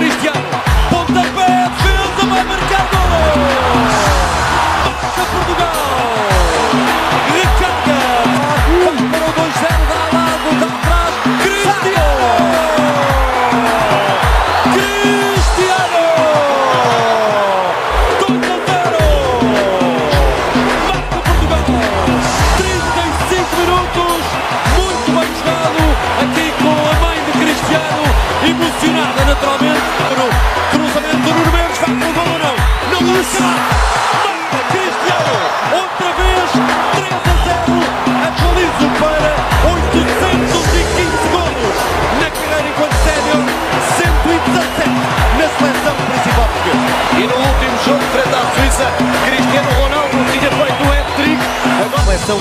Cristiano. Emocionada naturalmente. Cruzamento do Nuno Mendes. Vai para o gol ou não? Não marca. Marca Cristiano. Outra vez. 3 a 0. Atualizo para 815 golos. Na carreira enquanto sénior. 117 na seleção principal portuguesa. E no último jogo frente à Suíça, Cristiano Ronaldo tinha feito um hat-trick. Agora Seleção